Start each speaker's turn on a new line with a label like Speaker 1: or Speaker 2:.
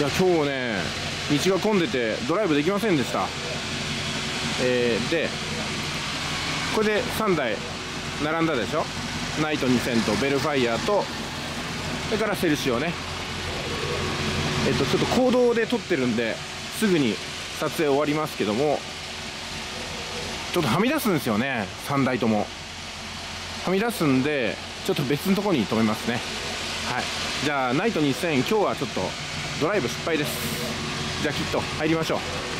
Speaker 1: いや今日ね道が混んでてドライブできませんでした。えー、でこれで3台並んだでしょ？ナイト2000とベルファイアとそれからセルシオね。えっとちょっと行動で撮ってるんですぐに撮影終わりますけどもちょっとはみ出すんですよね。3台とも。はみ出すんでちょっと別のところに止めますね。はい。じゃあナイト2000今日はちょっとドライブ失敗です。じゃあキット入りましょう。